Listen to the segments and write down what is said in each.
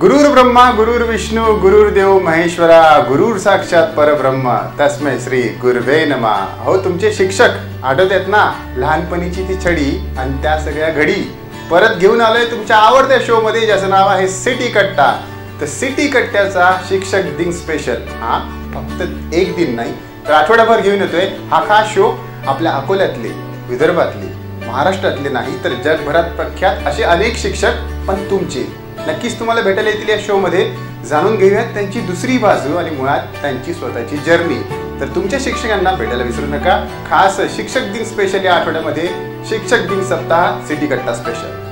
गुरुर् ब्रह्मा गुरुर विष्णू गुरुर्देव महेश्वरा गुरुर साक्षात परब्रह्म. तस्मै श्री गुरुवे नमा. हो तुमचे शिक्षक आठवत ना? लहानपणीची ती छडी आणि त्या सगळ्या घडी. परत घेऊन आलोय तुमच्या आवडत्या शो मध्ये ज्याचं नाव आहे सिटी कट्टा. तर सिटी कट्ट्याचा शिक्षक दिन स्पेशल हा? फक्त एक दिन नाही तर आठवड्याभर घेऊन येतोय. हा खास शो आपल्या अकोल्यातले विदर्भातले महाराष्ट्रातले नाही तर जगभरात प्रख्यात असे अनेक शिक्षक पण तुमचे. नक्कीच तुम्हाला भेटायला येतील या शोमध्ये जाणून घेऊयात त्यांची दुसरी बाजू आणि मुळात त्यांची स्वतःची जर्नी तर तुमच्या शिक्षकांना भेटायला विसरू नका. खास शिक्षक दिन स्पेशल या आठवड्यामध्ये. शिक्षक दिन सप्ताह सिटी कट्टा स्पेशल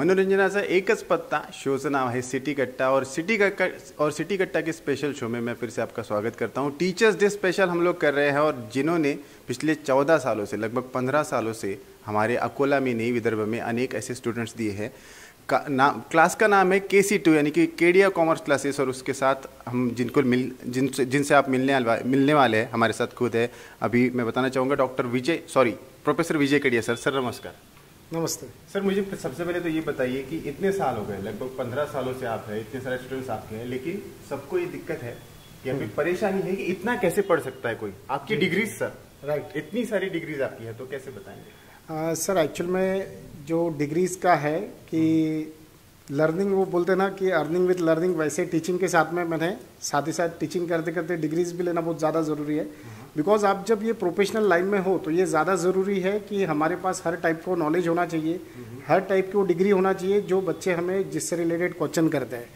मनोरंजनाचा एकच पत्ता, शो शोचं नाम है सिटी कट्टा और सिटी कट्टा और सिटी कट्टा के स्पेशल शो में मैं फिर से आपका स्वागत करता हूँ। टीचर्स डे स्पेशल हम लोग कर रहे हैं और जिन्होंने पिछले चौदह सालों से, लगभग पंद्रह सालों से हमारे अकोला में, नहीं, विदर्भ में अनेक ऐसे स्टूडेंट्स दिए हैं। का नाम क्लास का नाम है के सी टू यानी कि केडिया कॉमर्स क्लासेस और उसके साथ हम जिनको मिल, जिनसे जिनसे आप मिलने मिलने वाले हैं, हमारे साथ खुद है। अभी मैं बताना चाहूँगा doctor Vijay sorry professor Vijay Kedia sir sir नमस्कार। नमस्ते। सर मुझे सबसे पहले तो ये बताइए कि इतने साल हो गए लगभग पंद्रह सालों से आप हैं इतने सारे स्टूडेंट्स आपके हैं लेकिन सबको ये दिक्कत है या फिर परेशानी है कि इतना कैसे पढ़ सकता है कोई? आपकी डिग्रीज सर राइट इतनी सारी डिग्रीज आपकी है तो कैसे बताएँगे? सर एक्चुअल में जो डिग्रीज का है कि लर्निंग वो बोलते ना कि अर्निंग विद लर्निंग वैसे टीचिंग के साथ में मैंने साथ ही साथ टीचिंग करते करते डिग्रीज भी लेना बहुत ज़्यादा ज़रूरी है। बिकॉज़ आप जब ये प्रोफेशनल लाइन में हो तो ये ज़्यादा ज़रूरी है कि हमारे पास हर टाइप को नॉलेज होना चाहिए। हर टाइप की वो डिग्री होना चाहिए जो बच्चे हमें जिससे रिलेटेड क्वेश्चन करते हैं।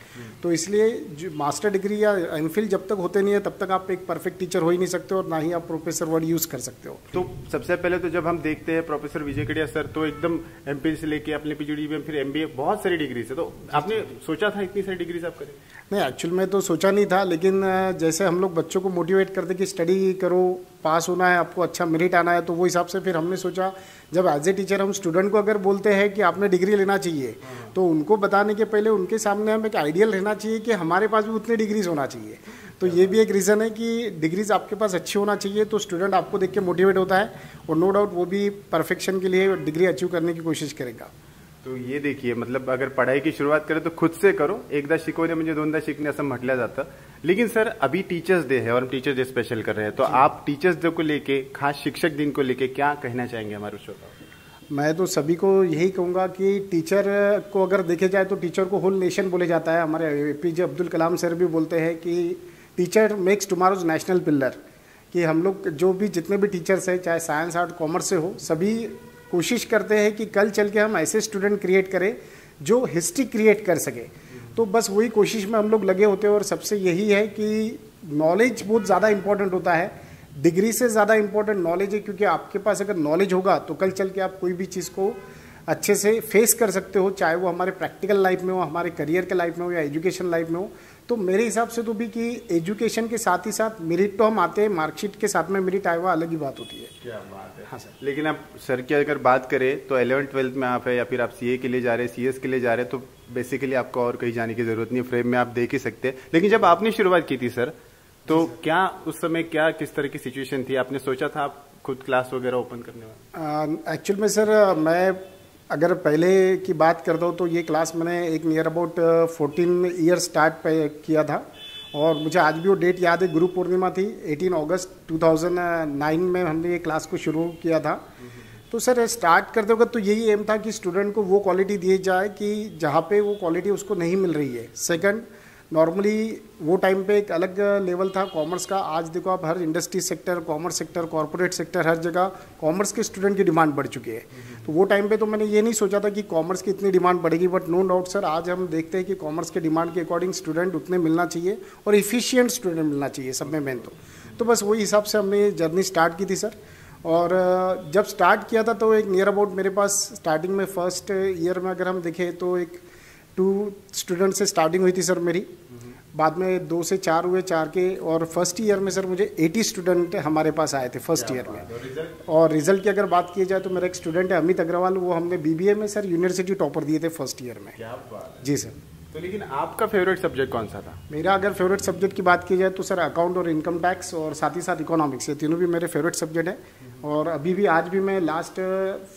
तो इसलिए जो मास्टर डिग्री या एम जब तक होते नहीं है तब तक आप एक परफेक्ट टीचर हो ही नहीं सकते और ना ही आप प्रोफेसर वर्ड यूज़ कर सकते हो। तो सबसे पहले तो जब हम देखते हैं प्रोफेसर विजय कड़िया सर तो एकदम एम से लेके अपने पीजीडी में फिर एमबीए बहुत सारी डिग्री है। तो आपने सोचा था इतनी सारी डिग्री आप करें? नहीं एक्चुअल में तो सोचा नहीं था लेकिन जैसे हम लोग बच्चों को मोटिवेट करते कि स्टडी करो पास होना है, आपको अच्छा मेरिट आना है तो वो हिसाब से फिर हमने सोचा, जब एज ए टीचर हम स्टूडेंट को अगर बोलते हैं कि आपने डिग्री लेना चाहिए तो उनको बताने के पहले उनके सामने हम एक आइडियल रहना चाहिए कि हमारे पास भी उतनी डिग्रीज होना चाहिए। तो ये भी एक रीज़न है कि डिग्रीज आपके पास अच्छी होना चाहिए तो स्टूडेंट आपको देख के मोटिवेट होता है और नो डाउट वो भी परफेक्शन के लिए डिग्री अचीव करने की कोशिश करेगा। तो ये देखिए मतलब अगर पढ़ाई की शुरुआत करें तो खुद से करो। एकदा शिकवणे म्हणजे दोनदा शिकणे असं म्हटलं जातं। लेकिन सर अभी टीचर्स डे है और हम टीचर्स डे स्पेशल कर रहे हैं। तो आप टीचर्स डे को लेके खास शिक्षक दिन को लेके क्या कहना चाहेंगे हमारे श्रोताओं? मैं तो सभी को यही कहूँगा कि टीचर को अगर देखे जाए तो टीचर को होल नेशन बोले जाता है। हमारे A P J Abdul Kalam sir भी बोलते हैं कि teacher makes tomorrow's national pillar कि हम लोग जो भी जितने भी टीचर्स हैं चाहे साइंस आर्ट कॉमर्स से हो सभी कोशिश करते हैं कि कल चल के हम ऐसे स्टूडेंट क्रिएट करें जो हिस्ट्री क्रिएट कर सके। तो बस वही कोशिश में हम लोग लगे होते हैं और सबसे यही है कि नॉलेज बहुत ज़्यादा इंपॉर्टेंट होता है। डिग्री से ज़्यादा इंपॉर्टेंट नॉलेज है क्योंकि आपके पास अगर नॉलेज होगा तो कल चल के आप कोई भी चीज़ को अच्छे से फेस कर सकते हो, चाहे वो हमारे प्रैक्टिकल लाइफ में हो, हमारे करियर के लाइफ में हो या एजुकेशन लाइफ में हो। तो मेरे हिसाब से तो भी कि एजुकेशन के साथ ही साथ मेरिट तो हम आते हैं मार्कशीट के साथ में मेरिट आया हुआ अलग ही बात होती है। क्या बात है। हाँ सर। लेकिन आप सर की अगर बात करें तो एलेवन ट्वेल्थ में आप है या फिर आप सीए के लिए जा रहे हैं सीएस के लिए जा रहे हैं तो बेसिकली आपको और कहीं जाने की ज़रूरत नहीं फ्रेम में आप देख ही सकते हैं। लेकिन जब आपने शुरुआत की थी सर तो क्या उस समय क्या किस तरह की सिचुएशन थी? आपने सोचा था आप खुद क्लास वगैरह ओपन करने वाला? एक्चुअल में सर मैं अगर पहले की बात कर दो तो ये क्लास मैंने एक near about fourteen year start पे किया था। और मुझे आज भी वो डेट याद है, गुरु पूर्णिमा थी 18 अगस्त 2009 में हमने ये क्लास को शुरू किया था। तो सर स्टार्ट करते वक्त तो यही एम था कि स्टूडेंट को वो क्वालिटी दी जाए कि जहाँ पे वो क्वालिटी उसको नहीं मिल रही है। सेकंड नॉर्मली वो टाइम पे एक अलग लेवल था कॉमर्स का। आज देखो आप हर industry sector commerce sector corporate sector हर जगह कॉमर्स के स्टूडेंट की डिमांड बढ़ चुकी है। तो वो टाइम पे तो मैंने ये नहीं सोचा था कि कॉमर्स की इतनी डिमांड बढ़ेगी बट नो डाउट सर आज हम देखते हैं कि कॉमर्स के डिमांड के अकॉर्डिंग स्टूडेंट उतने मिलना चाहिए और इफिशियंट स्टूडेंट मिलना चाहिए सब में मेन तो। तो बस वही हिसाब से हमने जर्नी स्टार्ट की थी सर और, जब स्टार्ट किया था तो एक नियर अबाउट मेरे पास स्टार्टिंग में फ़र्स्ट ईयर में अगर हम देखें तो एक टू स्टूडेंट से स्टार्टिंग हुई थी सर मेरी। बाद में दो से चार हुए चार के और फ़र्स्ट ईयर में सर मुझे 80 स्टूडेंट हमारे पास आए थे फ़र्स्ट ईयर में। और रिज़ल्ट की अगर बात की जाए तो मेरा एक स्टूडेंट है अमित अग्रवाल वो हमने बीबीए में सर यूनिवर्सिटी टॉपर दिए थे फ़र्स्ट ईयर में। जी सर तो लेकिन आपका फेवरेट सब्जेक्ट कौन सा था? मेरा अगर फेवरेट सब्जेक्ट की बात की जाए तो सर अकाउंट और इनकम टैक्स और साथ ही साथ इकोनॉमिक्स ये तीनों भी मेरे फेवरेट सब्जेक्ट हैं। और अभी भी आज भी मैं लास्ट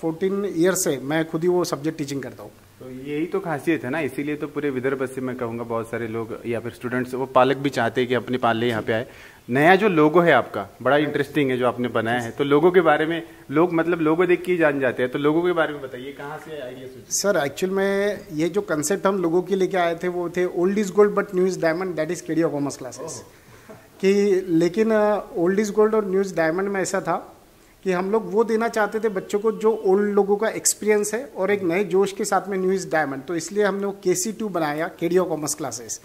फोर्टीन ईयर से मैं खुद ही वो सब्जेक्ट टीचिंग करता हूँ। तो यही तो खासियत है ना इसीलिए तो पूरे विदर्भ से मैं कहूँगा बहुत सारे लोग या फिर स्टूडेंट्स वो पालक भी चाहते हैं कि अपने पाले यहाँ पे आए। नया जो लोगो है आपका बड़ा इंटरेस्टिंग है जो आपने बनाया है। तो लोगों के बारे में लोग मतलब लोगो देख के ही जान जाते हैं। तो लोगों के बारे में बताइए कहाँ से आइडिया सर एक्चुअल में ये जो कंसेप्ट हम लोगों के लेके आए थे वो थे old is gold but new is diamond that is Kedio commerce classes कि लेकिन ओल्ड इज़ गोल्ड और न्यू इज़ डायमंड में ऐसा था कि हम लोग वो देना चाहते थे बच्चों को जो ओल्ड लोगों का एक्सपीरियंस है और एक नए जोश के साथ में न्यू इज़ डायमंड तो इसलिए हमने वो के सी टू बनाया केडियो कॉमर्स क्लासेस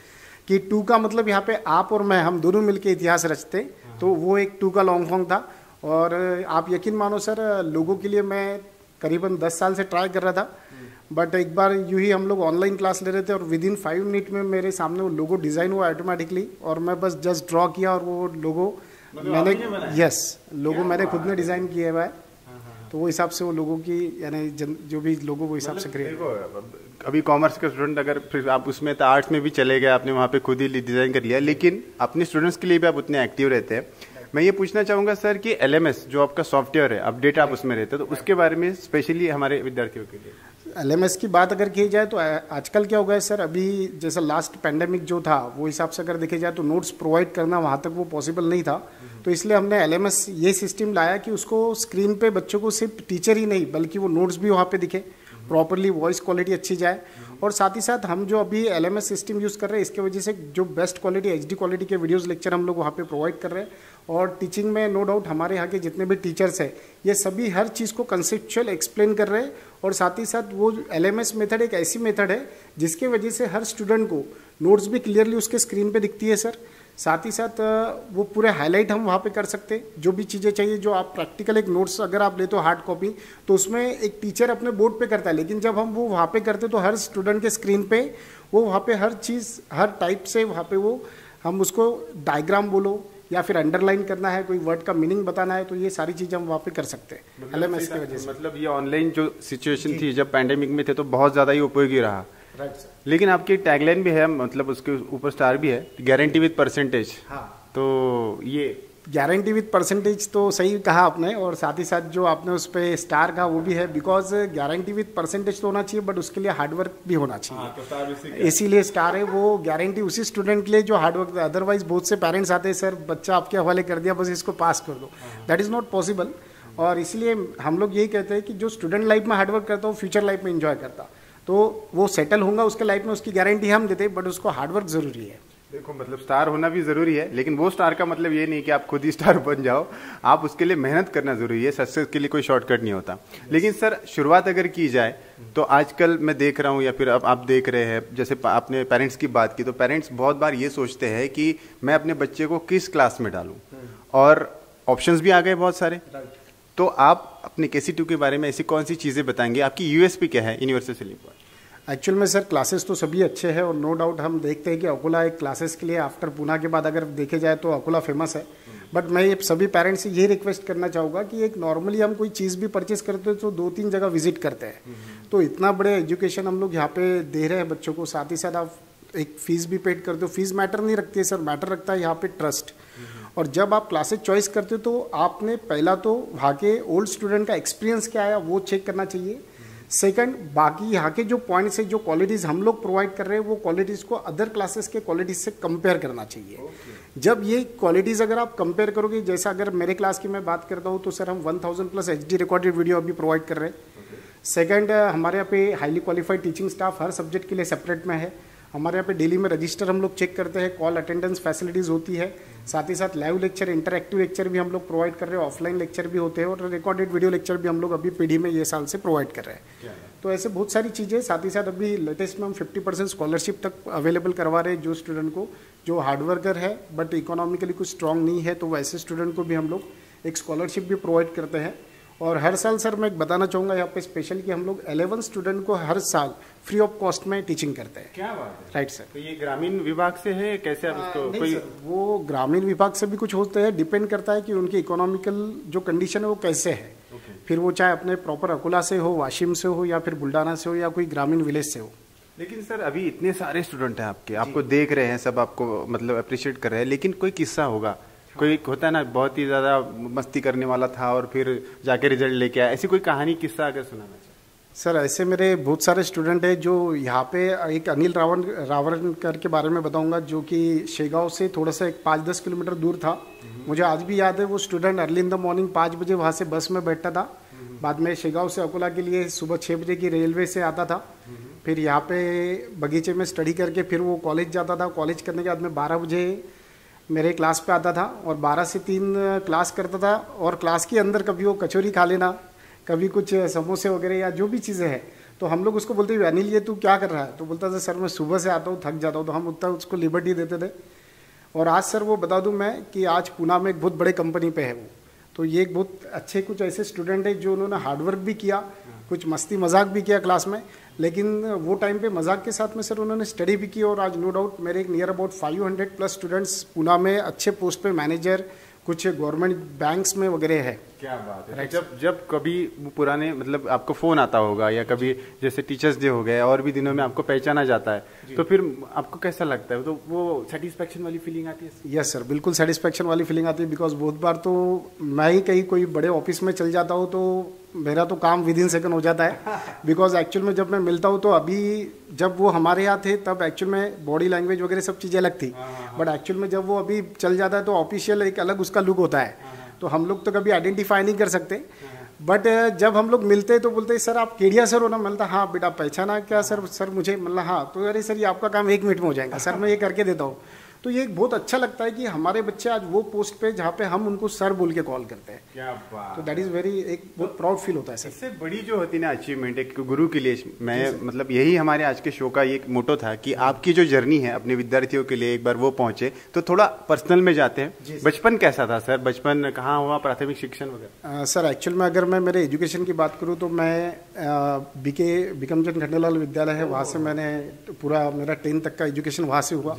कि टू का मतलब यहाँ पे आप और मैं, हम दोनों मिलके इतिहास रचते। तो वो एक टू का लॉन्ग फॉर्म था। और आप यकीन मानो सर, लोगों के लिए मैं करीबन दस साल से ट्राई कर रहा था। बट एक बार यूँ ही हम लोग ऑनलाइन क्लास ले रहे थे और विद इन फाइव मिनट में मेरे सामने वो लोगो डिज़ाइन हुआ ऑटोमेटिकली और मैं बस जस्ट ड्रॉ किया और वो लोगो मैंने यस लोगो मैंने खुद ने डिज़ाइन किया हुआ है। हाँ, हाँ, हाँ। तो वो हिसाब से वो लोगों की यानी जो भी लोगों वो हिसाब से क्रिएट मतलब अभी कॉमर्स का स्टूडेंट अगर फिर आप उसमें तो आर्ट्स में भी चले गए आपने वहाँ पे खुद ही डिज़ाइन कर लिया। लेकिन अपने स्टूडेंट्स के लिए भी आप उतने एक्टिव रहते हैं। मैं ये पूछना चाहूँगा सर कि एलएमएस जो आपका सॉफ्टवेयर है अपडेट आप उसमें रहते हैं तो उसके बारे में स्पेशली हमारे विद्यार्थियों के लिए। एलएमएस की बात अगर की जाए तो आजकल क्या हो गया सर अभी जैसा लास्ट पैंडेमिक जो था वो हिसाब से अगर देखे जाए तो नोट्स प्रोवाइड करना वहाँ तक वो पॉसिबल नहीं था। तो इसलिए हमने एलएमएस ये सिस्टम लाया कि उसको स्क्रीन पे बच्चों को सिर्फ़ टीचर ही नहीं, बल्कि वो नोट्स भी वहाँ पे दिखे। प्रॉपरली वॉइस क्वालिटी अच्छी जाए। और साथ ही साथ हम जो अभी एलएमएस सिस्टम यूज़ कर रहे हैं, इसके वजह से जो बेस्ट क्वालिटी एचडी क्वालिटी के वीडियोज़ लेक्चर हम लोग वहाँ पर प्रोवाइड कर रहे हैं। और टीचिंग में नो डाउट हमारे यहाँ के जितने भी टीचर्स हैं, ये सभी हर चीज़ को कंसेप्चुअल एक्सप्लेन कर रहे हैं। और साथ ही साथ वो एलएमएस मेथड एक ऐसी मेथड है, जिसके वजह से हर स्टूडेंट को नोट्स भी क्लियरली उसके स्क्रीन पे दिखती है सर साथ ही साथ वो पूरे हाईलाइट हम वहाँ पे कर सकते हैं। जो भी चीज़ें चाहिए जो आप प्रैक्टिकल एक नोट्स अगर आप लेते हो हार्ड कॉपी तो उसमें एक टीचर अपने बोर्ड पे करता है। लेकिन जब हम वो वहाँ पे करते तो हर स्टूडेंट के स्क्रीन पे वो वहाँ पे हर चीज़ हर टाइप से वहाँ पे वो हम उसको डायग्राम बोलो या फिर अंडरलाइन करना है कोई वर्ड का मीनिंग बताना है तो ये सारी चीज़ें हम वहाँ पे कर सकते हैं। एल मतलब की वजह से। मतलब ये ऑनलाइन जो सिचुएशन थी जब पैंडेमिक में थे तो बहुत ज़्यादा ही उपयोगी रहा। राइट लेकिन आपकी टैगलाइन भी है मतलब उसके ऊपर स्टार भी है गारंटी विद परसेंटेज हाँ। तो ये गारंटी विद परसेंटेज तो सही कहा आपने और साथ ही साथ जो आपने उस पर स्टार कहा वो भी है बिकॉज़ गारंटी विद परसेंटेज तो होना चाहिए बट उसके लिए हार्डवर्क भी होना चाहिए। हाँ, तो इसीलिए स्टार है वो गारंटी उसी स्टूडेंट के लिए जो हार्डवर्क अदरवाइज़ बहुत से पेरेंट्स आते हैं सर बच्चा आपके हवाले कर दिया बस इसको पास कर दो। दैट इज़ नॉट पॉसिबल और इसलिए हम लोग यही कहते हैं कि जो स्टूडेंट लाइफ में हार्डवर्क करता हो फ्यूचर लाइफ में इंजॉय करता। तो वो सेटल होगा उसके लाइफ में उसकी गारंटी हम देते बट उसको हार्डवर्क ज़रूरी है। देखो मतलब स्टार होना भी ज़रूरी है लेकिन वो स्टार का मतलब ये नहीं कि आप खुद ही स्टार बन जाओ। आप उसके लिए मेहनत करना ज़रूरी है सक्सेस के लिए कोई शॉर्टकट नहीं होता। लेकिन सर शुरुआत अगर की जाए तो आजकल मैं देख रहा हूँ या फिर अब आप देख रहे हैं जैसे आपने पेरेंट्स की बात की तो पेरेंट्स बहुत बार ये सोचते हैं कि मैं अपने बच्चे को किस क्लास में डालूं। और ऑप्शंस भी आ गए बहुत सारे। तो आप अपने के सी टू के बारे में ऐसी कौन सी चीज़ें बताएँगे? आपकी यूएसपी क्या है? यूनिवर्सिटी से एक्चुअल में सर क्लासेस तो सभी अच्छे हैं और नो डाउट हम देखते हैं कि अकोला एक क्लासेस के लिए आफ्टर पूना के बाद अगर देखे जाए तो अकोला फ़ेमस है. बट मैं ये सभी पेरेंट्स से ये रिक्वेस्ट करना चाहूँगा कि एक नॉर्मली हम कोई चीज़ भी परचेस करते हैं तो दो तीन जगह विज़िट करते हैं. तो इतना बड़े एजुकेशन हम लोग यहाँ पे दे रहे हैं बच्चों को, साथ ही साथ आप एक फ़ीस भी पेड करते हो फ़ीस मैटर नहीं रखती है सर मैटर रखता है यहाँ पे ट्रस्ट और जब आप क्लासेज चॉइस करते हो तो आपने पहला तो वहाँ के ओल्ड स्टूडेंट का एक्सपीरियंस क्या आया वो चेक करना चाहिए। सेकंड बाकी यहाँ के जो पॉइंट्स है जो क्वालिटीज़ हम लोग प्रोवाइड कर रहे हैं वो क्वालिटीज़ को अदर क्लासेस के क्वालिटीज़ से कंपेयर करना चाहिए। Okay. जब ये क्वालिटीज़ अगर आप कंपेयर करोगे जैसा अगर मेरे क्लास की मैं बात करता हूँ तो सर हम 1000 प्लस एचडी रिकॉर्डेड वीडियो अभी प्रोवाइड कर रहे हैं। सेकेंड हमारे यहाँ पे हाईली क्वालिफाइड टीचिंग स्टाफ हर सब्जेक्ट के लिए सेपरेट में है। हमारे यहाँ पे डेली में रजिस्टर हम लोग चेक करते हैं कॉल अटेंडेंस फैसिलिटीज़ होती है साथ ही साथ लाइव लेक्चर इंटरएक्टिव लेक्चर भी हम लोग प्रोवाइड कर रहे हैं ऑफलाइन लेक्चर भी होते हैं और रिकॉर्डेड वीडियो लेक्चर भी हम लोग अभी पीढ़ी में ये साल से प्रोवाइड कर रहे हैं। तो ऐसे बहुत सारी चीज़ें साथ ही साथ अभी लेटेस्ट में हम फिफ्टी परसेंट स्कॉलरशिप तक अवेलेबल करवा रहे हैं जो स्टूडेंट को जो हार्डवर्कर है बट इकोनॉमिकली कुछ स्ट्रॉन्ग नहीं है तो वैसे स्टूडेंट को भी हम लोग एक स्कॉलरशिप भी प्रोवाइड करते हैं। और हर साल सर मैं बताना चाहूँगा यहाँ पे स्पेशल कि हम लोग एलेवन स्टूडेंट को हर साल फ्री ऑफ़ कॉस्ट में टीचिंग करते हैं। क्या बात है? राइट सर तो ये ग्रामीण विभाग से है? कैसे आप इसको कोई सर, वो ग्रामीण विभाग से भी कुछ होते हैं। डिपेंड करता है कि उनकी इकोनॉमिकल जो कंडीशन है वो कैसे है। Okay. फिर वो चाहे अपने प्रॉपर अकोला से हो वाशिम से हो या फिर बुल्डाना से हो या कोई ग्रामीण विलेज से हो। लेकिन सर अभी इतने सारे स्टूडेंट हैं आपके। आपको देख रहे हैं सब आपको मतलब अप्रिशिएट कर रहे हैं। लेकिन कोई किस्सा होगा? कोई होता है ना, बहुत ही ज़्यादा मस्ती करने वाला था और फिर जाके रिज़ल्ट लेके आया। ऐसी कोई कहानी, किस्सा अगर सुनाना चाहिए सर, ऐसे मेरे बहुत सारे स्टूडेंट हैं जो यहाँ पे एक अनिल रावण रावणकर के बारे में बताऊँगा, जो कि शेगांव से थोड़ा सा एक पाँच दस किलोमीटर दूर था। मुझे आज भी याद है, वो student early in the morning पाँच बजे वहाँ से बस में बैठता था। बाद में शेगांव से अकोला के लिए सुबह छः बजे की रेलवे से आता था। फिर यहाँ पे बगीचे में स्टडी करके फिर वो कॉलेज जाता था। कॉलेज करने के बाद में बारह बजे मेरे क्लास पे आता था और बारह से तीन क्लास करता था और क्लास के अंदर कभी वो कचौरी खा लेना कभी कुछ समोसे वगैरह या जो भी चीज़ें हैं तो हम लोग उसको बोलते अनिल ये तू क्या कर रहा है? तो बोलता था सर मैं सुबह से आता हूँ थक जाता हूँ। तो हम उतना उसको लिबर्टी देते थे। और आज सर वो बता दूँ मैं कि आज पूना में एक बहुत बड़े कंपनी पे है वो। तो ये एक बहुत अच्छे कुछ ऐसे स्टूडेंट है जो उन्होंने हार्डवर्क भी किया कुछ मस्ती मज़ाक भी किया क्लास में। लेकिन वो टाइम पे मज़ाक के साथ में सर उन्होंने स्टडी भी की और आज नो डाउट मेरे एक near about 500 plus students Poona में अच्छे पोस्ट पे मैनेजर कुछ गवर्नमेंट बैंक्स में वगैरह है। क्या बात है? जब जब कभी पुराने मतलब आपको फ़ोन आता होगा या कभी जैसे टीचर्स डे हो गए और भी दिनों में आपको पहचाना जाता है तो फिर आपको कैसा लगता है? तो वो सेटिस्फेक्शन वाली फीलिंग आती है? यस सर बिल्कुल सेटिस्फेक्शन वाली फीलिंग आती है बिकॉज़ बहुत बार तो मैं ही कहीं कोई बड़े ऑफ़िस में चल जाता हूँ तो मेरा तो काम विद इन सेकंड हो जाता है। बिकॉज़ एक्चुअल में जब मैं मिलता हूँ तो अभी जब वो हमारे यहाँ थे तब एक्चुअल में बॉडी लैंग्वेज वगैरह सब चीज़ें अलग थी। बट एक्चुअल में जब वो अभी चल जाता है तो ऑफिशियल एक अलग उसका लुक होता है। तो हम लोग तो कभी आइडेंटिफाई नहीं कर सकते। बट जब हम लोग मिलते तो बोलते सर आप केडिया सर हो ना? मिलता हाँ बेटा पहचाना क्या सर? सर मुझे? मतलब हाँ। तो अरे सर ये आपका काम एक मिनट में हो जाएगा। सर मैं ये करके देता हूँ। तो ये एक बहुत अच्छा लगता है कि हमारे बच्चे आज वो पोस्ट पे जहाँ पे हम उनको सर बोल के कॉल करते हैं। क्या बात तो दैट इज़ वेरी एक बहुत प्राउड फील होता है सर इससे बड़ी जो होती है ना अचीवमेंट एक गुरु के लिए मैं मतलब यही हमारे आज के शो का एक मोटो था कि आपकी जो जर्नी है अपने विद्यार्थियों के लिए एक बार वो पहुँचे तो थोड़ा पर्सनल में जाते हैं। बचपन कैसा था सर बचपन कहाँ हुआ प्राथमिक शिक्षण वगैरह? सर एक्चुअल में अगर मैं मेरे एजुकेशन की बात करूँ तो मैं बीके बिकमचंद खंडेलाल विद्यालय है वहाँ से मैंने पूरा मेरा टेंथ तक का एजुकेशन वहाँ से हुआ।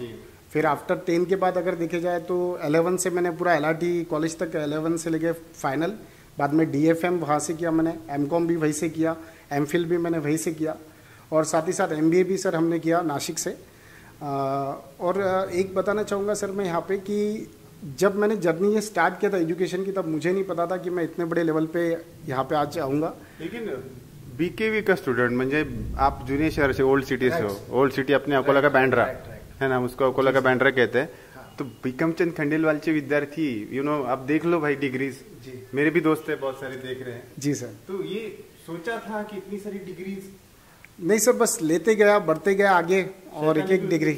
फिर आफ्टर टेन के बाद अगर देखे जाए तो एलेवन से मैंने पूरा एल कॉलेज तक एलेवन से लेके फाइनल बाद में डी एफ़ एम वहाँ से किया मैंने एम कॉम भी वहीं से किया एम फिल भी मैंने वहीं से किया और साथ ही साथ एम बी ए भी सर हमने किया नासिक से। आ, और एक बताना चाहूँगा सर मैं यहाँ पे कि जब मैंने जर्नी ये स्टार्ट किया था एजुकेशन की तब मुझे नहीं पता था कि मैं इतने बड़े लेवल पे यहाँ पे आज आऊँगा। लेकिन बीकेवी का स्टूडेंट म्हणजे आप जूनियर शहर से ओल्ड सिटी से हो ओल्ड सिटी अपने अकोला का बैंड्रा है ना उसको अकोला का बैंड्रा कहते हैं। तो बिकमचंद खंडेलवाल के विद्यार्थी यू नो आप देख लो भाई डिग्रीज मेरे भी दोस्त है बहुत सारे देख रहे हैं। जी सर। तो ये सोचा था कि इतनी सारी डिग्रीज नहीं सर बस लेते गया बढ़ते गया आगे और एक एक डिग्री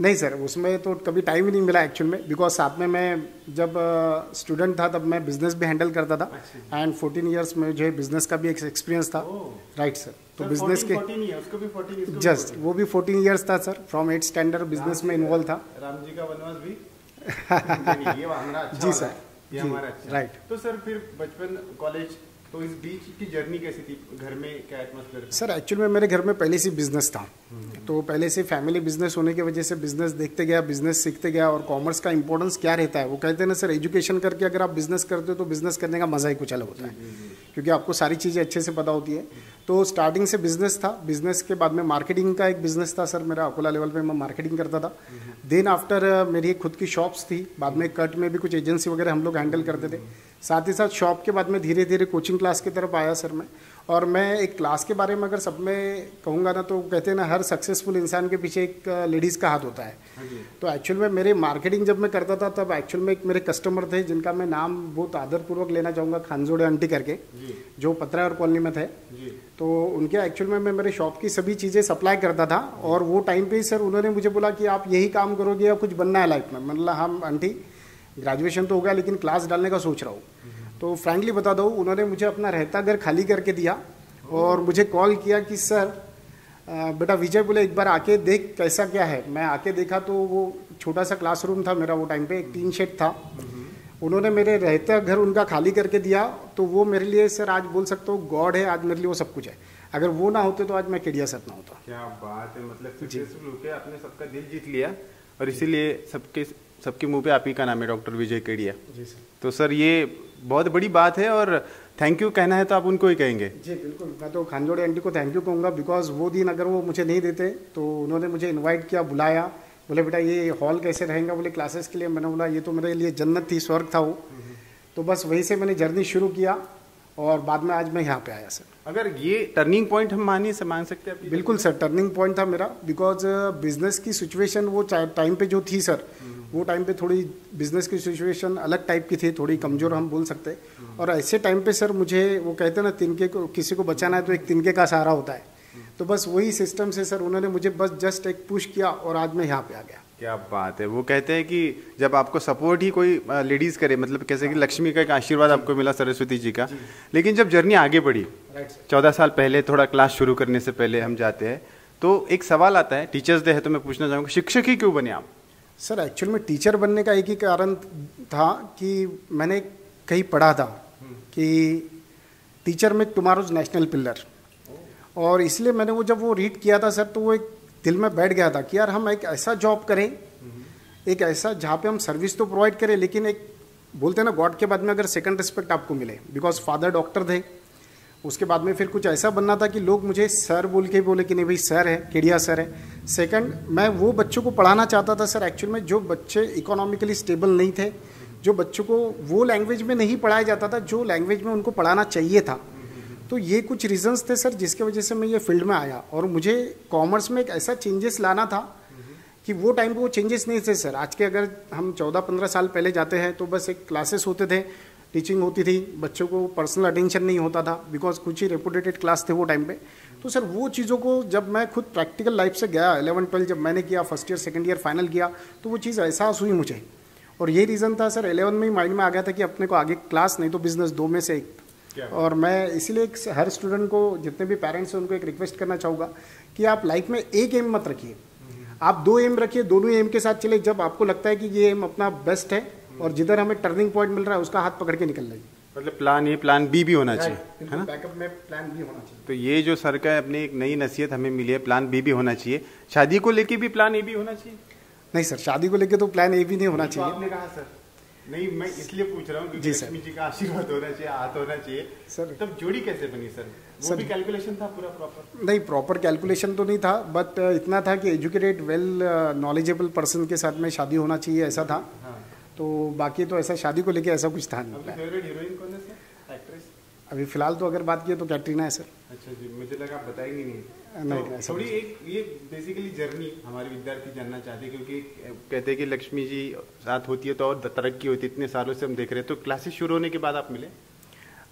नहीं सर उसमें तो कभी टाइम ही नहीं मिला एक्चुअल में बिकॉज़ साथ में मैं जब स्टूडेंट था तब मैं बिज़नेस भी हैंडल करता था एंड फोर्टीन ईयर्स में जो है बिज़नेस का भी एक एक्सपीरियंस था। राइट सर तो बिज़नेस के जस्ट वो भी फोर्टीन ईयर्स था sir from eight standard business में इन्वॉल्व था। राम जी का वनवास भी? जी सर राइट तो सर फिर बचपन कॉलेज तो इस बीच की जर्नी कैसी थी? घर में क्या एटमोसफेयर सर एक्चुअल में मेरे घर में पहले से बिज़नेस था। तो पहले से फैमिली बिज़नेस होने की वजह से बिज़नेस देखते गया बिज़नेस सीखते गया और कॉमर्स का इंपॉर्टेंस क्या रहता है? वो कहते हैं ना सर एजुकेशन करके अगर आप बिज़नेस करते हो तो बिज़नेस करने का मज़ा ही कुछ अलग होता है क्योंकि आपको सारी चीज़ें अच्छे से पता होती है। तो स्टार्टिंग से बिज़नेस था बिज़नेस के बाद में मार्केटिंग का एक बिज़नेस था सर मेरा अकोला लेवल पे मैं मार्केटिंग करता था। देन आफ्टर मेरी खुद की शॉप्स थी बाद में कट में भी कुछ एजेंसी वगैरह हम लोग हैंडल करते थे। साथ ही साथ शॉप के बाद में धीरे धीरे कोचिंग क्लास की तरफ़ आया सर मैं। और मैं एक क्लास के बारे में अगर सब में कहूँगा ना तो कहते हैं ना हर सक्सेसफुल इंसान के पीछे एक लेडीज़ का हाथ होता है। हाँ तो एक्चुअल में मेरे मार्केटिंग जब मैं करता था तब एक्चुअल में एक मेरे कस्टमर थे जिनका मैं नाम बहुत आदरपूर्वक लेना चाहूँगा खानजोड़े आंटी करके जो। पत्रकार कॉलोनी में थे। तो उनके एक्चुअल में मैं मेरे शॉप की सभी चीज़ें सप्लाई करता था और वो टाइम पे ही सर उन्होंने मुझे बोला कि आप यही काम करोगे या कुछ बनना है लाइफ में। मतलब हम आंटी ग्रेजुएशन तो हो गया लेकिन क्लास डालने का सोच रहा हूँ। तो फ्रेंकली बता दो उन्होंने मुझे अपना रहता घर खाली करके दिया और मुझे कॉल किया कि सर बेटा विजय बोले एक बार आके देख कैसा क्या है। मैं आके देखा तो वो छोटा सा क्लासरूम था मेरा वो टाइम पे एक टीन शेड था। उन्होंने मेरे रहता घर उनका खाली करके दिया तो वो मेरे लिए सर आज बोल सकता हूँ गॉड है आज मेरे लिए वो सब कुछ है। अगर वो ना होते तो आज मैं केडिया सर ना होता। क्या बात है मतलब सक्सेसफुल आपने सबका दिल जीत लिया और इसीलिए सबके सबके मुँह पे आप ही का नाम है डॉक्टर विजय केडिया जी सर। तो सर ये बहुत बड़ी बात है और थैंक यू कहना है तो आप उनको ही कहेंगे। जी बिल्कुल। मैं तो खानजोड़े आंटी को थैंक यू कहूँगा बिकॉज़ वो दिन अगर वो मुझे नहीं देते तो उन्होंने मुझे इन्वाइट किया बुलाया। बोले बेटा ये हॉल कैसे रहेगा? बोले क्लासेस के लिए। मैंने बोला ये तो मेरे लिए जन्नत थी स्वर्ग था वो। तो बस वहीं से मैंने जर्नी शुरू किया और बाद में आज मैं यहाँ पे आया सर अगर ये टर्निंग पॉइंट हम मानिए से मान सकते हैं बिल्कुल सर टर्निंग पॉइंट था मेरा बिकॉज़ बिज़नेस की सिचुएशन वो टाइम पे जो थी सर वो टाइम पे थोड़ी बिज़नेस की सिचुएशन अलग टाइप की थी थोड़ी कमज़ोर हम बोल सकते और ऐसे टाइम पे सर मुझे वो कहते हैं ना तिनके को किसी को बचाना है तो एक तिनके का सहारा होता है। तो बस वही सिस्टम से सर उन्होंने मुझे बस जस्ट एक पुश किया और आज मैं यहाँ पे आ गया। क्या बात है। वो कहते हैं कि जब आपको सपोर्ट ही कोई लेडीज़ करे मतलब कैसे कि लक्ष्मी का एक आशीर्वाद आपको मिला सरस्वती जी का। लेकिन जब जर्नी आगे बढ़ी चौदह साल पहले थोड़ा क्लास शुरू करने से पहले हम जाते हैं। तो एक सवाल आता है टीचर्स डे है तो मैं पूछना चाहूँगा शिक्षक ही क्यों बने आप? सर एक्चुअल में टीचर बनने का एक ही कारण था कि मैंने कहीं पढ़ा था कि टीचर में टुमारोज नेशनल पिलर और इसलिए मैंने वो जब वो रीड किया था सर तो वो एक दिल में बैठ गया था कि यार हम एक ऐसा जॉब करें एक ऐसा जहाँ पे हम सर्विस तो प्रोवाइड करें लेकिन एक बोलते हैं ना गॉड के बाद में अगर सेकंड रिस्पेक्ट आपको मिले बिकॉज़ फादर डॉक्टर थे उसके बाद में फिर कुछ ऐसा बनना था कि लोग मुझे सर बोल के बोले कि नहीं भाई, सर है, केडिया सर है। सेकंड मैं वो बच्चों को पढ़ाना चाहता था सर एक्चुअल में जो बच्चे इकोनॉमिकली स्टेबल नहीं थे, जो बच्चों को वो लैंग्वेज में नहीं पढ़ाया जाता था, जो लैंग्वेज में उनको पढ़ाना चाहिए था। तो ये कुछ रीजंस थे सर जिसके वजह से मैं ये फ़ील्ड में आया। और मुझे कॉमर्स में एक ऐसा चेंजेस लाना था कि वो टाइम पे वो चेंजेस नहीं थे सर आज के अगर हम 14-15 साल पहले जाते हैं तो बस एक क्लासेस होते थे टीचिंग होती थी बच्चों को पर्सनल अटेंशन नहीं होता था बिकॉज़ कुछ ही रेपुटेटेड क्लास थे वो टाइम पे। तो सर वो चीज़ों को जब मैं खुद प्रैक्टिकल लाइफ से गया एलेवन ट्वेल्थ जब मैंने किया first year second year final किया तो वो चीज़ एहसास हुई मुझे। और ये रीज़न था सर एलेवन में ही माइंड में आ गया था कि अपने को आगे क्लास नहीं तो बिज़नेस दो में से एक। और मैं इसीलिए हर स्टूडेंट को जितने भी पेरेंट्स हैं उनको एक रिक्वेस्ट करना चाहूँगा कि आप लाइफ में एक एम मत रखिए। आप दो एम रखिए दोनों एम के साथ चले जब आपको लगता है कि ये एम अपना बेस्ट है और जिधर हमें टर्निंग पॉइंट मिल रहा है उसका हाथ पकड़ के निकल जाइए मतलब प्लान ए प्लान बी भी होना चाहिए है ना? बैकअप में प्लान बी होना चाहिए। तो ये जो सर का अपनी एक नई नसीहत हमें मिली है प्लान बी भी होना चाहिए। शादी को लेके भी प्लान ए भी होना चाहिए? नहीं सर शादी को लेके तो प्लान ए भी नहीं होना चाहिए। आपने कहा सर। नहीं मैं इसलिए पूछ रहा हूँ क्योंकि लक्ष्मी जी का आशीर्वाद होना चाहिए हाथ होना चाहिए। सर। तब जोड़ी कैसे बनी सर? वो सर, भी कैलकुलेशन था पूरा प्रॉपर नहीं प्रॉपर कैलकुलेशन तो नहीं था बट इतना था कि एजुकेटेड वेल नॉलेजेबल पर्सन के साथ में शादी होना चाहिए ऐसा था। हाँ। तो बाकी तो ऐसा शादी को लेके ऐसा कुछ था नहीं। आपकी फेवरेट हीरोइन कौन है सर? अभी फ़िलहाल तो अगर बात की तो कैटरीना है सर। अच्छा जी मुझे लगा आप बताएँगे नहीं। नहीं, तो थोड़ी एक ये बेसिकली जर्नी हमारे विद्यार्थी जानना चाहते हैं क्योंकि कहते हैं कि लक्ष्मी जी साथ होती है तो और तरक्की होती है इतने सालों से हम देख रहे हैं। तो क्लासेस शुरू होने के बाद आप मिले?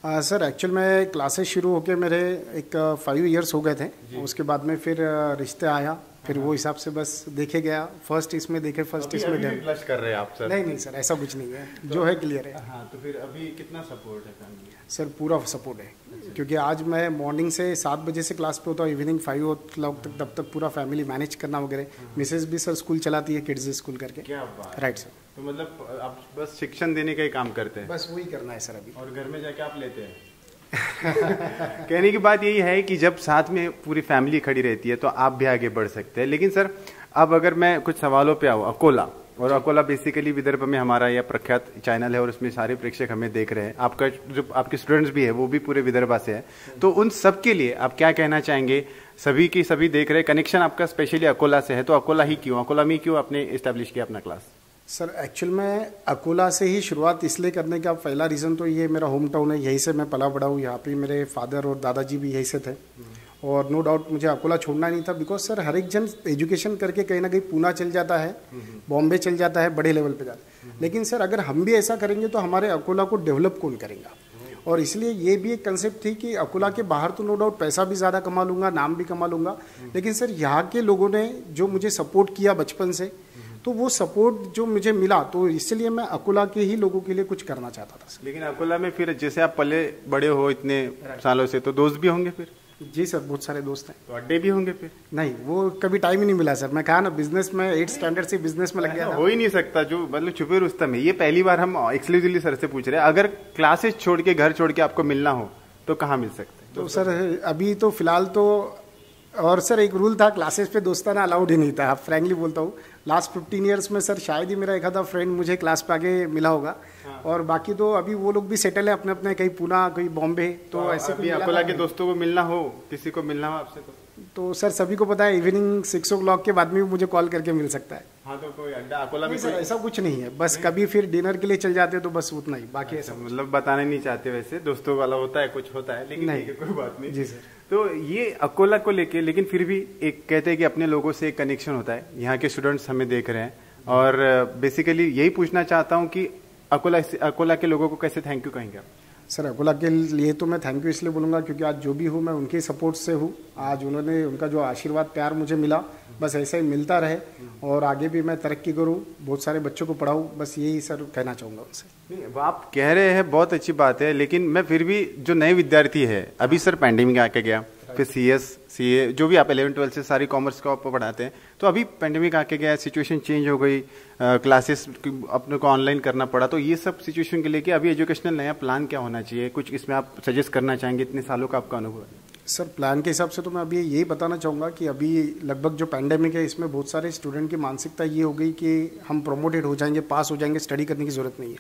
आ, सर एक्चुअल में क्लासेस शुरू होके मेरे एक फाइव इयर्स हो गए थे। उसके बाद में फिर रिश्ते आया। फिर वो हिसाब से बस देखे गया। फ़र्स्ट इसमें देखे फ़र्स्ट इसमें डन कर रहे हैं आप सर नहीं नहीं सर ऐसा कुछ नहीं है। तो, जो है क्लियर है। हाँ तो फिर अभी कितना सपोर्ट है फैमिली सर पूरा सपोर्ट है। क्योंकि आज मैं मॉर्निंग से सात बजे से क्लास पे होता हूँ इवनिंग फाइव ओ क्लॉक तक तब तक पूरा फैमिली मैनेज करना वगैरह। मिसेज भी सर स्कूल चलाती है किड्स स्कूल करके। राइट सर तो मतलब आप बस शिक्षण देने का ही काम करते हैं? बस वही करना है सर अभी। और घर में जाके आप लेते हैं? कहने की बात यही है कि जब साथ में पूरी फैमिली खड़ी रहती है तो आप भी आगे बढ़ सकते हैं। लेकिन सर, अब अगर मैं कुछ सवालों पे आऊँ, अकोला, और अकोला बेसिकली विदर्भ में हमारा यह प्रख्यात चैनल है, और उसमें सारे प्रेक्षक हमें देख रहे हैं। आपका जो, आपके स्टूडेंट्स भी है, वो भी पूरे विदर्भा से है। तो उन सब के लिए आप क्या कहना चाहेंगे? सभी की सभी देख रहे हैं। कनेक्शन आपका स्पेशली अकोला से है तो अकोला ही क्यों? अकोला में क्यों आपने इस्टेब्लिश किया अपना क्लास सर एक्चुअल में अकोला से ही शुरुआत इसलिए करने का पहला रीज़न तो ये मेरा होम टाउन है, यहीं से मैं पला बड़ा हूँ। यहाँ पे मेरे फादर और दादाजी भी यहीं से थे। और नो डाउट मुझे अकोला छोड़ना नहीं था बिकॉज़ सर, हर एक जन एजुकेशन करके कहीं ना कहीं पूना चल जाता है, बॉम्बे चल जाता है, बड़े लेवल पे जाता है। लेकिन सर, अगर हम भी ऐसा करेंगे तो हमारे अकोला को डेवलप कौन करेगा? और इसलिए ये भी एक कंसेप्ट थी कि अकोला के बाहर तो नो डाउट पैसा भी ज़्यादा कमा लूँगा, नाम भी कमा लूँगा। लेकिन सर, यहाँ के लोगों ने जो मुझे सपोर्ट किया बचपन से तो वो सपोर्ट जो मुझे मिला तो इसलिए मैं अकोला के ही लोगों के लिए कुछ करना चाहता था। लेकिन अकोला में फिर जैसे आप पले बड़े हो इतने सालों से तो दोस्त भी होंगे फिर? जी सर बहुत सारे दोस्त हैं। तो अड्डे भी होंगे फिर? नहीं वो कभी टाइम ही नहीं मिला सर। मैं कहा ना बिज़नेस में एट स्टैंडर्ड से बिज़नेस में लग गया हो ही नहीं सकता जो मतलब छुपे रुस्तम है। ये पहली बार हम एक्सक्लूसिवली सर से पूछ रहे हैं। अगर क्लासेस छोड़ के घर छोड़ के आपको मिलना हो तो कहाँ मिल सकते हैं? तो सर अभी तो फ़िलहाल तो और सर एक रूल था क्लासेस पे दोस्ताना अलाउड ही नहीं था। फ्रैंकली बोलता हूँ लास्ट फिफ्टीन ईयर्स में सर शायद ही मेरा एक आधा फ्रेंड मुझे क्लास पे आगे मिला होगा। हाँ। और बाकी तो अभी वो लोग भी सेटल है अपने अपने कहीं पूना कहीं बॉम्बे तो, तो ऐसे अभी अकोला के दोस्तों को मिलना हो किसी को मिलना हो आपसे तो? तो सर सभी को पता है इवनिंग सिक्स ओ क्लॉक के बाद में भी मुझे कॉल करके मिल सकता है। हाँ तो कोई अड्डा अकोला में सर ऐसा कुछ नहीं है। बस नहीं? कभी फिर डिनर के लिए चल जाते हैं तो बस उतना ही बाकी ऐसा मतलब बताने नहीं चाहते वैसे दोस्तों वाला होता है कुछ होता है लेकिन नहीं। कोई बात नहीं। जी सर तो ये अकोला को लेके, लेकिन फिर भी एक कहते हैं कि अपने लोगों से एक कनेक्शन होता है। यहाँ के स्टूडेंट्स हमें देख रहे हैं। और बेसिकली यही पूछना चाहता हूँ कि अकोला अकोला के लोगों को कैसे थैंक यू कहेंगे आप? सर, अकोला के लिए तो मैं थैंक यू इसलिए बोलूँगा क्योंकि आज जो भी हूँ, मैं उनके सपोर्ट से हूँ। आज उन्होंने, उनका जो आशीर्वाद, प्यार मुझे मिला। बस ऐसा ही मिलता रहे और आगे भी मैं तरक्की करूँ, बहुत सारे बच्चों को पढ़ाऊँ, बस यही सर कहना चाहूँगा उनसे। आप कह रहे हैं, बहुत अच्छी बात है, लेकिन मैं फिर भी, जो नए विद्यार्थी है, अभी सर पैंडेमिक आके गया। फिर सी एस सी ए जो भी आप इलेवन ट्वेल्थ से सारी कॉमर्स को आप पढ़ाते हैं तो अभी पेंडेमिक आके गया सिचुएशन चेंज हो गई क्लासेस अपने को ऑनलाइन करना पड़ा तो ये सब सिचुएशन के लेके अभी एजुकेशनल नया प्लान क्या होना चाहिए? कुछ इसमें आप सजेस्ट करना चाहेंगे? इतने सालों का आपका अनुभव है। सर प्लान के हिसाब से तो मैं अभी यही बताना चाहूँगा कि अभी लगभग जो पैंडेमिक है, इसमें बहुत सारे स्टूडेंट की मानसिकता ये हो गई कि हम प्रमोटेड हो जाएँगे पास हो जाएँगे स्टडी करने की ज़रूरत नहीं है।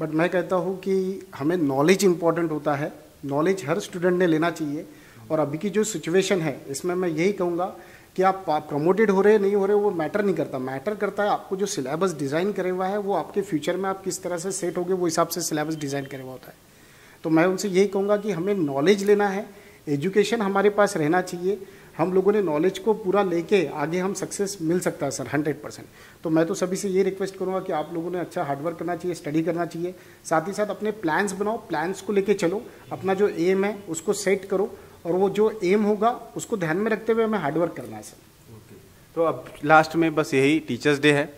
बट मैं कहता हूँ कि हमें नॉलेज इंपॉर्टेंट होता है नॉलेज हर स्टूडेंट ने लेना चाहिए। और अभी की जो सिचुएशन है, इसमें मैं यही कहूँगा कि आप प्रमोटेड हो रहे, नहीं हो रहे, वो मैटर नहीं करता। मैटर करता है आपको जो सिलेबस डिज़ाइन करे हुआ है, वो आपके फ्यूचर में आप किस तरह से सेट होगे, वो हिसाब से सिलेबस डिज़ाइन करे हुआ होता है। तो मैं उनसे यही कहूँगा कि हमें नॉलेज लेना है एजुकेशन हमारे पास रहना चाहिए। हम लोगों ने नॉलेज को पूरा लेके आगे हम सक्सेस मिल सकता है सर हंड्रेड परसेंट तो मैं तो सभी से ये रिक्वेस्ट करूँगा कि आप लोगों ने अच्छा हार्डवर्क करना चाहिए स्टडी करना चाहिए। साथ ही साथ अपने प्लान्स बनाओ प्लान्स को लेके चलो। अपना जो एम है, उसको सेट करो। और वो जो एम होगा उसको ध्यान में रखते हुए हमें हार्डवर्क करना है सर तो अब लास्ट में बस यही टीचर्स डे है।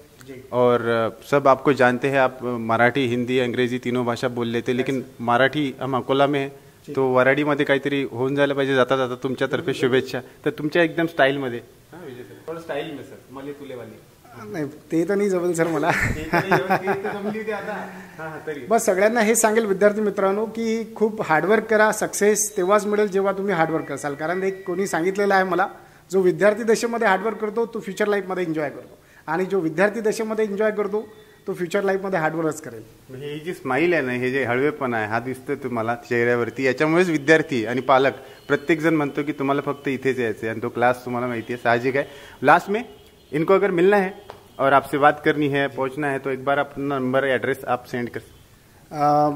और सब आपको जानते हैं आप मराठी हिंदी अंग्रेज़ी तीनों भाषा बोल लेते हैं लेकिन मराठी हम अकोला में आहे तो वराडीमध्ये काहीतरी होऊन जायला पाहिजे जाता जाता तुमच्यातर्फे शुभेच्छा. तर तुमच्या एकदम स्टाईलमध्ये स्टाईल में सर मले तुलेवाली. नाही ते तर नाही जमेल सर मला. बस सगळ्यांना हे सांगेल विद्यार्थी मित्रांनो की खूप हार्डवर्क करा सक्सेस तेव्हाच मिळेल जेव्हा तुम्ही हार्डवर्क कराल. कारण एक कोणी सांगितलेलं आहे मला जो विद्यार्थी दशेमध्ये हार्डवर्क करतो तो फ्युचर लाईफमध्ये एन्जॉय करतो. आणि जो विद्यार्थी दशेमध्ये एन्जॉय करतो तो फ्युचर लाईफमध्ये हार्डवर्कच करेल. म्हणजे ही जी स्माईल आहे ना हे जे हळवेपण आहे हा दिसतोय तुम्हाला चेहऱ्यावरती. याच्यामुळेच विद्यार्थी आणि पालक प्रत्येक जण म्हणतो की तुम्हाला फक्त इथेच यायचं आणि तो क्लास तुम्हाला माहिती आहे साहजिक आहे. लास्ट में इनको अगर मिलना है और आपसे बात करनी है पहुँचना है तो एक बार अपना नंबर एड्रेस आप सेंड कर। आ,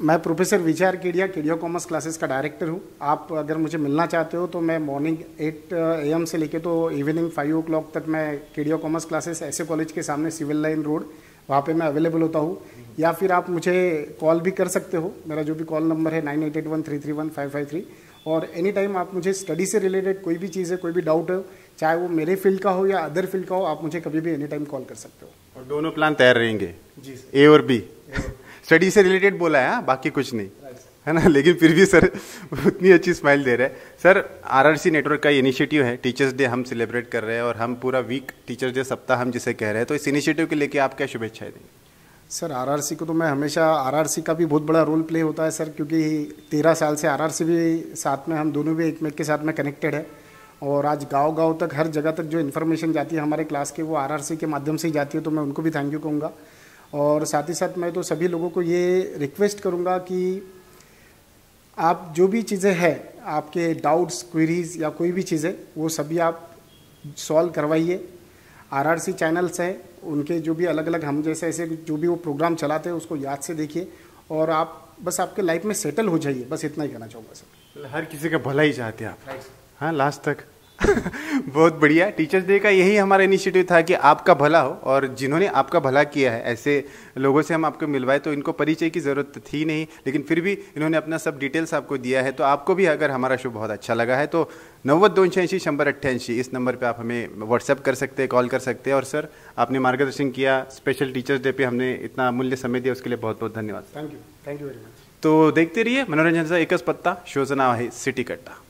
मैं professor Vichar Kedia Kedia commerce classes का डायरेक्टर हूँ। आप अगर मुझे मिलना चाहते हो तो मैं मॉर्निंग एट एम से लेके तो इवनिंग फाइव ओ तक मैं केडिया कॉमर्स क्लासेस ऐसे कॉलेज के सामने सिविल लाइन रोड वहाँ पे मैं अवेलेबल होता हूँ। या फिर आप मुझे कॉल भी कर सकते हो। मेरा जो भी कॉल नंबर है nine eight eight one three three one five five three और एनी टाइम आप मुझे स्टडी से रिलेटेड कोई भी चीज़ है कोई भी डाउट है चाहे वो मेरे फ़ील्ड का हो या अदर फ़ील्ड का हो आप मुझे कभी भी एनी टाइम कॉल कर सकते हो। और दोनों प्लान तैयार रहेंगे। जी ए और बी स्टडी से रिलेटेड बोला है हाँ? बाकी कुछ नहीं। है ना? लेकिन फिर भी सर उतनी अच्छी स्माइल दे रहे हैं। सर आरआरसी नेटवर्क का इनिशिएटिव है। टीचर्स डे हम सेलिब्रेट कर रहे हैं और हम पूरा वीक टीचर्स डे सप्ताह हम जिसे कह रहे हैं तो इस इनिशिएटिव के लेके आप क्या शुभेच्छाएँ देंगे? सर आरआरसी को तो मैं हमेशा आरआरसी का भी बहुत बड़ा रोल प्ले होता है सर क्योंकि तेरह साल से आरआरसी भी साथ में हम दोनों भी एक मेक के साथ में कनेक्टेड है। और आज गाँव गाँव तक हर जगह तक जो इन्फॉर्मेशन जाती है हमारे क्लास के वो आरआरसी के माध्यम से ही जाती है तो मैं उनको भी थैंक यू कहूँगा। और साथ ही साथ मैं तो सभी लोगों को ये रिक्वेस्ट करूँगा कि आप जो भी चीज़ें हैं आपके डाउट्स क्वेरीज या कोई भी चीज़ें वो सभी आप सॉल्व करवाइए। आरआरसी चैनल्स हैं उनके जो भी अलग अलग हम जैसे ऐसे जो भी वो प्रोग्राम चलाते हैं उसको याद से देखिए। और आप बस आपके लाइफ में सेटल हो जाइए बस इतना ही कहना चाहूँगा सर। हर किसी का भला ही चाहते हैं आप। हाँ लास्ट तक। बहुत बढ़िया। टीचर्स डे का यही हमारा इनिशिएटिव था कि आपका भला हो और जिन्होंने आपका भला किया है ऐसे लोगों से हम आपको मिलवाए तो इनको परिचय की ज़रूरत थी नहीं लेकिन फिर भी इन्होंने अपना सब डिटेल्स आपको दिया है तो आपको भी अगर हमारा शो बहुत अच्छा लगा है तो नव्वद दोनशे ऐंशी शंबर अट्ठ्याऐंशी इस नंबर पर आप हमें व्हाट्सअप कर सकते हैं कॉल कर सकते हैं और सर आपने मार्गदर्शन किया स्पेशल टीचर्स डे पर हमने इतना अमूल्य समय दिया उसके लिए बहुत बहुत धन्यवाद। Thank you thank you very much तो देखते रहिए मनोरंजनचा एकच पत्ता शोचं नाव आहे सिटी कट्टा।